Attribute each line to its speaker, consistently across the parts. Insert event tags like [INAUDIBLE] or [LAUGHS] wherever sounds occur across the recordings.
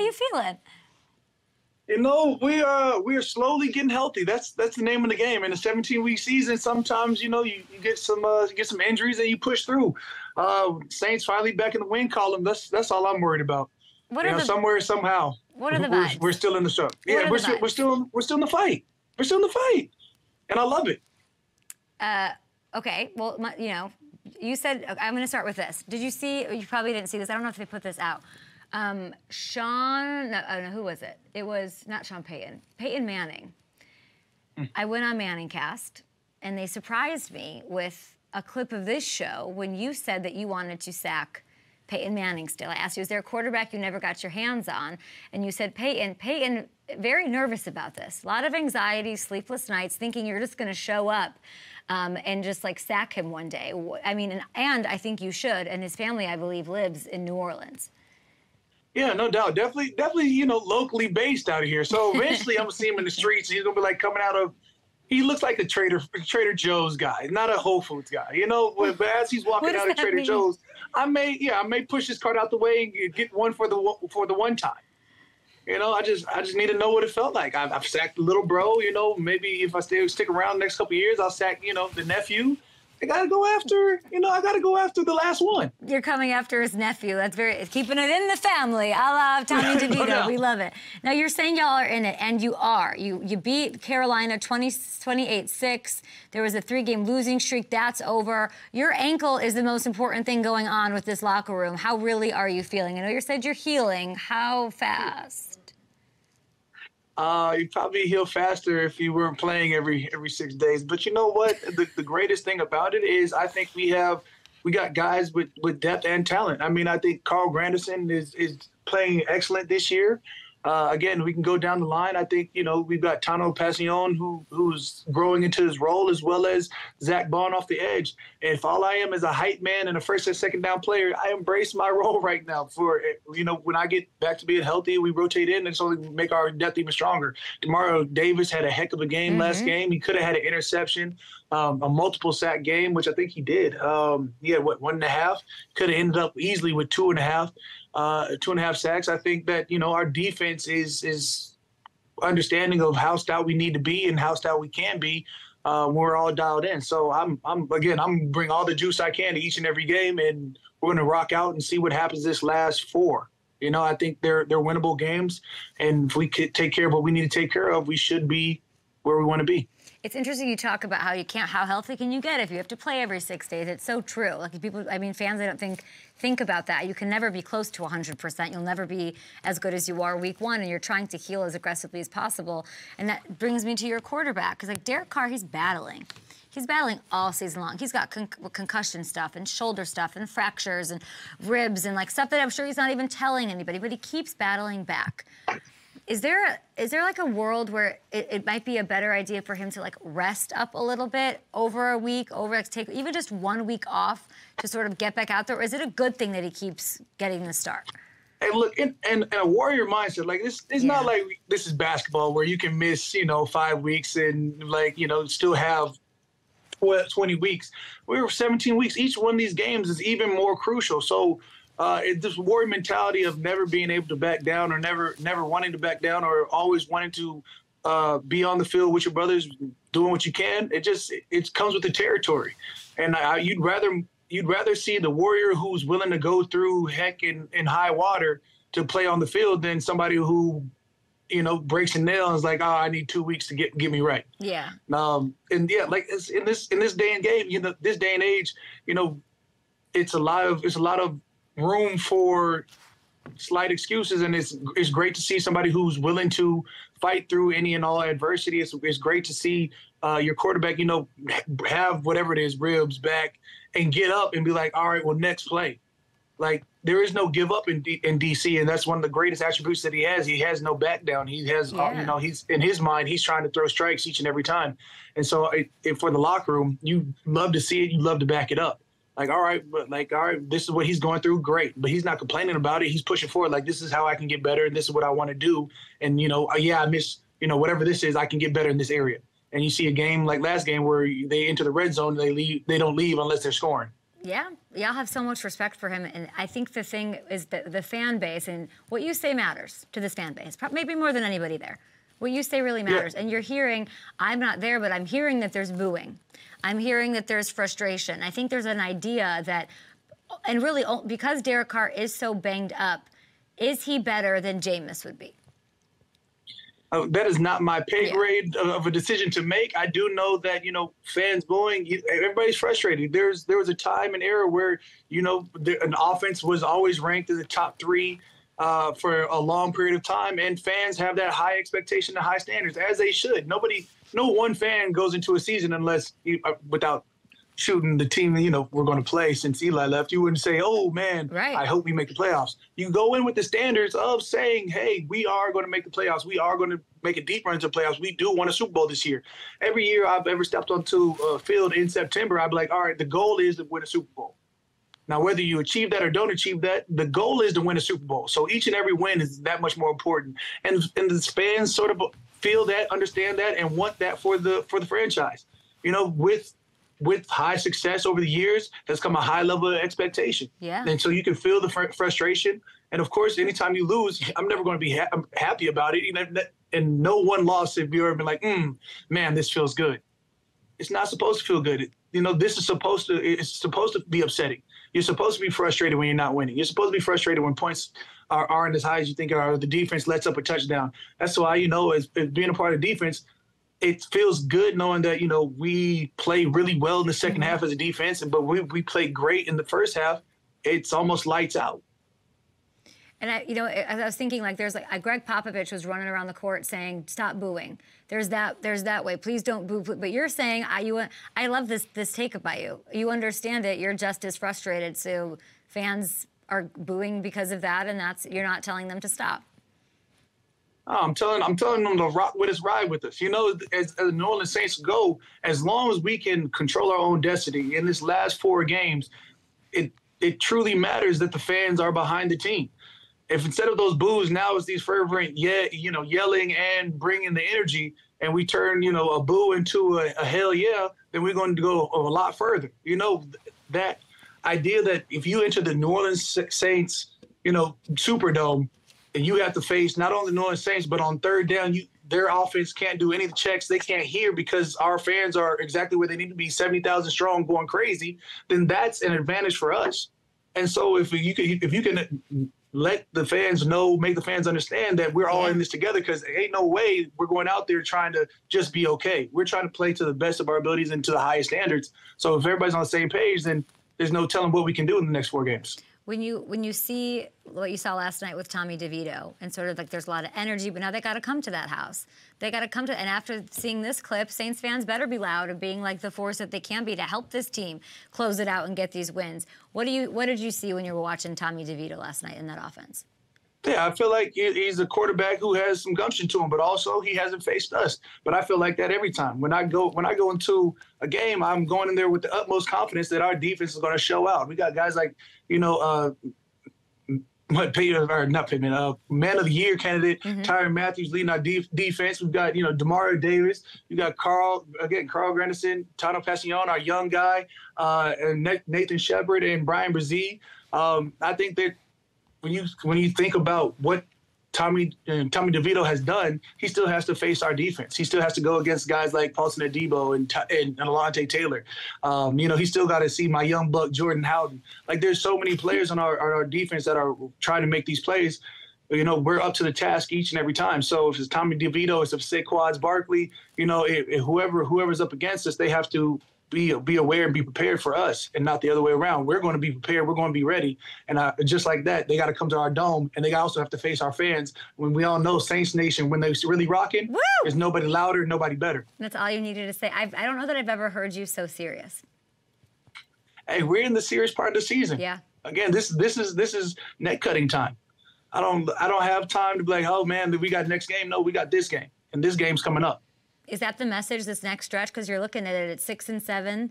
Speaker 1: you feeling?
Speaker 2: You know, we are we are slowly getting healthy. That's that's the name of the game. In a 17 week season, sometimes you know you, you get some uh, you get some injuries and you push through. Uh, Saints finally back in the win column. That's that's all I'm worried about.
Speaker 1: What
Speaker 2: you
Speaker 1: are
Speaker 2: know,
Speaker 1: the
Speaker 2: somewhere somehow.
Speaker 1: What are the
Speaker 2: we're,
Speaker 1: vibes?
Speaker 2: we're still in the show. yeah, we're still, we're still we're still in the fight. We're still in the fight, and I love it.
Speaker 1: Uh, okay, well, my, you know, you said okay, I'm going to start with this. Did you see? You probably didn't see this. I don't know if they put this out. Um, Sean, no, oh, no, who was it? It was not Sean Payton. Peyton Manning. I went on ManningCast, and they surprised me with a clip of this show when you said that you wanted to sack Peyton Manning still. I asked you, is there a quarterback you never got your hands on? And you said Peyton. Peyton, very nervous about this. A lot of anxiety, sleepless nights, thinking you're just going to show up um, and just like sack him one day. I mean, and, and I think you should. And his family, I believe, lives in New Orleans.
Speaker 2: Yeah, no doubt. Definitely, definitely, you know, locally based out of here. So eventually I'm gonna see him in the streets. He's gonna be like coming out of he looks like a Trader Trader Joe's guy, not a Whole Foods guy. You know, but but as he's walking out of Trader
Speaker 1: mean?
Speaker 2: Joe's, I may yeah, I may push his cart out the way and get one for the one- for the one time. You know, I just I just need to know what it felt like. I've, I've sacked the little bro. You know, maybe if I stay stick around the next couple of years, I'll sack you know the nephew. I gotta go after you know I gotta go after the last one.
Speaker 1: You're coming after his nephew. That's very it's keeping it in the family. I love Tommy [LAUGHS]
Speaker 2: No
Speaker 1: DeVito.
Speaker 2: doubt.
Speaker 1: we love it. Now you're saying y'all are in it, and you are. You you beat Carolina 20, 28-6. There was a three-game losing streak. That's over. Your ankle is the most important thing going on with this locker room. How really are you feeling? I know you said you're healing. How fast?
Speaker 2: Uh, you'd probably heal faster if you weren't playing every every six days. But you know what? The, the greatest thing about it is I think we have we got guys with, with depth and talent. I mean, I think Carl Granderson is is playing excellent this year. Uh, again, we can go down the line. I think you know we've got Tanoh Kpassagnon who who's growing into his role as well as Zack Baun off the edge. And if all I am is a hype man and a first and second down player, I embrace my [LAUGHS] role right now. For you know when I get back to being healthy, we rotate in and so only make our depth even stronger. Demario Davis had a heck of a game last game. He could have had an interception, um, a multiple sack game, which I think he did. Um, he had what one and a half. Could have ended up easily with two and a half uh, two and a half sacks. I think that you know our defense is is understanding of how stout we need to be and how stout we can be uh, when we're all dialed in. So I'm I'm again I'm bring all the juice I can to each and every game, and we're gonna rock out and see what happens this last four. You know, I think they're they're winnable games, and if we could take care of what we need to take care of, we should be where we want to be.
Speaker 1: It's interesting you talk about how you can't, how healthy can you get if you have to play every six days? It's so true. Like people, I mean, fans, I don't think think about that. You can never be close to 100%. You'll never be as good as you are week one, and you're trying to heal as aggressively as possible. And that brings me to your quarterback, because like Derek Carr, he's battling. He's battling all season long. He's got con- concussion stuff and shoulder stuff and fractures and ribs and like stuff that I'm sure he's not even telling anybody, but he keeps battling back. Is there a, is there like a world where it, it might be a better idea for him to like rest up a little bit over a week, over like take even just one week off to sort of get back out there? Or is it a good thing that he keeps getting the start?
Speaker 2: And look, in a warrior mindset, like this, it's not like this is basketball where you can miss, you know, five weeks and like, you know, still have tw- 20 weeks. We were 17 weeks. Each one of these games is even more crucial. So, uh, it, this warrior mentality of never being able to back down or never, never wanting to back down or always wanting to uh, be on the field with your brothers, doing what you can. It just, it, it comes with the territory. And I, you'd rather you'd rather see the warrior who's willing to go through heck in, in high water to play on the field than somebody who, you know, breaks a nail and is like, oh, I need two weeks to get get me right.
Speaker 1: Yeah.
Speaker 2: Um, and yeah, like it's in this in this day and game, you know, this day and age, you know, it's a lot of it's a lot of room for slight excuses, and it's it's great to see somebody who's willing to fight through any and all adversity. It's it's great to see uh, your quarterback, you know, have whatever it is, ribs back, and get up and be like, all right, well, next play. Like there is no give up in D- in DC, and that's one of the greatest attributes that he has. He has no back down. He has, uh, you know, he's in his mind, he's trying to throw strikes each and every time. And so, it, it, for the locker room, you love to see it. You love to back it up. Like, all right, but like, all right, this is what he's going through. Great, but he's not complaining about it. He's pushing forward. Like, this is how I can get better, and this is what I want to do. And you know, uh, yeah, I miss, you know, whatever this is, I can get better in this area. And you see a game like last game where they enter the red zone, they leave, they don't leave unless they're scoring.
Speaker 1: Yeah, y'all have so much respect for him, and I think the thing is that the fan base and what you say matters to this fan base, maybe more than anybody there. What you say really matters, yeah. and you're hearing. I'm not there, but I'm hearing that there's booing. I'm hearing that there's frustration. I think there's an idea that, and really because Derek Carr is so banged up, is he better than Jameis would be?
Speaker 2: Uh, that is not my pay yeah. grade of a decision to make. I do know that you know fans booing, everybody's frustrated. There's there was a time and era where you know the, an offense was always ranked in the top three uh, for a long period of time, and fans have that high expectation and high standards as they should. Nobody, no one fan goes into a season unless you, uh, without shooting the team you know we're going to play since Eli left, you wouldn't say, "Oh man, right. I hope we make the playoffs." You go in with the standards of saying, "Hey, we are going to make the playoffs. We are going to make a deep run into the playoffs. We do want a Super Bowl this year." Every year I've ever stepped onto a field in September, I'd be like, "All right, the goal is to win a Super Bowl." Now, whether you achieve that or don't achieve that, the goal is to win a Super Bowl. So each and every win is that much more important, and and the fans sort of feel that, understand that, and want that for the for the franchise. You know, with with high success over the years, has come a high level of expectation.
Speaker 1: Yeah.
Speaker 2: And so you can feel the fr- frustration. And of course, anytime you lose, I'm never going to be ha- happy about it. And no one loss if you ever been like, mm, man, this feels good. It's not supposed to feel good. You know, this is supposed to. It's supposed to be upsetting. You're supposed to be frustrated when you're not winning. You're supposed to be frustrated when points are, aren't as high as you think are. The defense lets up a touchdown. That's why you know, as, as being a part of defense, it feels good knowing that you know we play really well in the 2nd mm-hmm. half as a defense, but we we play great in the first half. It's almost lights out.
Speaker 1: And I, you know, I was thinking like there's like Gregg Popovich was running around the court saying, "Stop booing." There's that. There's that way. Please don't boo. But you're saying, I you, I love this this take up by you. You understand it. You're just as frustrated. So fans are booing because of that, and that's you're not telling them to stop.
Speaker 2: Oh, I'm telling I'm telling them to rock with us, ride with us. You know, as, as New Orleans Saints go, as long as we can control our own destiny in this last four games, it it truly matters that the fans are behind the team. If instead of those boos, now it's these fervent, yeah, you know, yelling and bringing the energy, and we turn, you know, a boo into a, a hell yeah, then we're going to go a lot further. You know, that idea that if you enter the New Orleans Saints, you know, Superdome and you have to face not only the New Orleans Saints, but on third down, you their offense can't do any of the checks. They can't hear because our fans are exactly where they need to be, seventy thousand strong, going crazy. Then that's an advantage for us. And so if you can, if you can let the fans know, make the fans understand that we're all in this together, because ain't no way we're going out there trying to just be okay. We're trying to play to the best of our abilities and to the highest standards. So if everybody's on the same page, then there's no telling what we can do in the next four games
Speaker 1: when you when you see what you saw last night with Tommy DeVito and sort of like there's a lot of energy, but now they got to come to that house. They got to come to and after seeing this clip, Saints fans better be loud and being like the force that they can be to help this team close it out and get these wins. What do you what did you see when you were watching Tommy DeVito last night in that offense?
Speaker 2: Yeah, I feel like he's a quarterback who has some gumption to him, but also he hasn't faced us. But I feel like that every time when I go when I go into a game, I'm going in there with the utmost confidence that our defense is going to show out. We got guys like you know, uh, what Peyton or not Peyton, uh, man of the year candidate mm-hmm. Tyrann Mathieu leading our de- defense. We've got you know Demario Davis. You got Carl again, Carl Granderson, Tanoh Kpassagnon, our young guy, uh, and Nathan Shepherd and Bryan Bresee. Um, I think that when you when you think about what Tommy uh, Tommy DeVito has done, he still has to face our defense. He still has to go against guys like Paulson Adebo and and, and Alontae Taylor. Um, you know, he still got to see my young buck Jordan Howden. Like, there's so many players on our, our defense that are trying to make these plays. You know, we're up to the task each and every time. So if it's Tommy DeVito, it's if Saquon Barkley, you know, if, if whoever whoever's up against us, they have to be be aware and be prepared for us, and not the other way around. We're going to be prepared. We're going to be ready, and uh, just like that, they got to come to our dome, and they also have to face our fans. When we all know Saints Nation, when they're really rocking, Woo! there's nobody louder, nobody better.
Speaker 1: That's all you needed to say. I've, I don't know that I've ever heard you so serious.
Speaker 2: Hey, we're in the serious part of the season.
Speaker 1: Yeah.
Speaker 2: Again, this this is this is net cutting time. I don't I don't have time to be like, oh man, we got next game. No, we got this game, and this game's coming up.
Speaker 1: Is that the message this next stretch? Because you're looking at it at six and seven.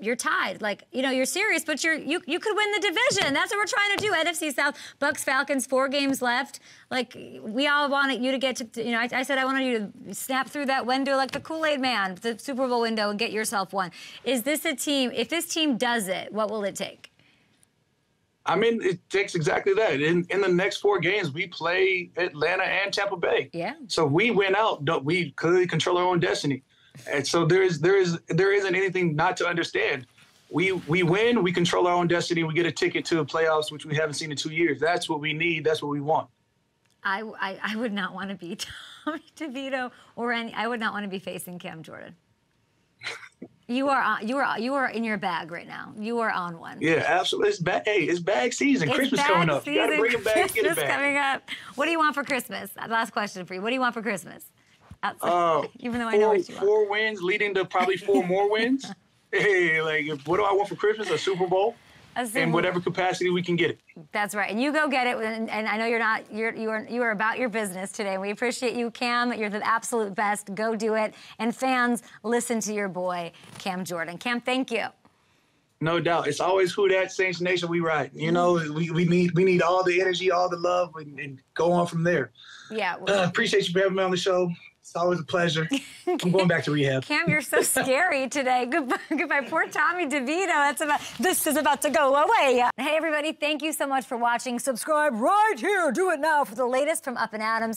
Speaker 1: you're tied. Like, you know, you're serious, but you're you you could win the division. That's what we're trying to do. NFC South, Bucs, Falcons, four games left. Like, we all wanted you to get to, you know, I, I said I wanted you to snap through that window like the Kool-Aid man, the Super Bowl window, and get yourself one. Is this a team? If this team does it, what will it take?
Speaker 2: I mean, it takes exactly that. In in the next four games, we play Atlanta and Tampa Bay.
Speaker 1: Yeah.
Speaker 2: So we went out. We clearly control our own destiny, and so there is there is there isn't anything not to understand. We we win. We control our own destiny. We get a ticket to the playoffs, which we haven't seen in two years. That's what we need. That's what we want.
Speaker 1: I, I, I would not want to be [LAUGHS] Tommy DeVito or any. I would not want to be facing Cam Jordan. You are on, you are you are in your bag right now. You are on one.
Speaker 2: Yeah, absolutely. It's bag. Hey, it's bag season.
Speaker 1: It's
Speaker 2: Christmas
Speaker 1: bag
Speaker 2: coming up.
Speaker 1: Season.
Speaker 2: You gotta bring it back.
Speaker 1: Christmas
Speaker 2: Get it [LAUGHS] back.
Speaker 1: coming up. What do you want for Christmas? Last question for you. What do you want for Christmas? Outside,
Speaker 2: Uh, [LAUGHS]
Speaker 1: even though I know what you want.
Speaker 2: four wins leading to probably four more wins. [LAUGHS] Hey, like what do I want for Christmas? A Super Bowl
Speaker 1: A
Speaker 2: in whatever capacity we can get it.
Speaker 1: That's right, and you go get it. And, and I know you're not. You're you are you are about your business today. We appreciate you, Cam. You're the absolute best. Go do it. And fans, listen to your boy, Cam Jordan. Cam, thank you.
Speaker 2: No doubt. It's always who that Saints Nation we ride. You know, we, we need we need all the energy, all the love, and, and go on from there.
Speaker 1: Yeah.
Speaker 2: Uh, appreciate you for having me on the show. It's always a pleasure. [LAUGHS] I'm going back to rehab.
Speaker 1: Cam, you're so scary today. [LAUGHS] Goodbye, goodbye. Poor Tommy DeVito. That's about. This is about to go away. Hey, everybody! Thank you so much for watching. Subscribe right here. Do it now for the latest from Up and Adams.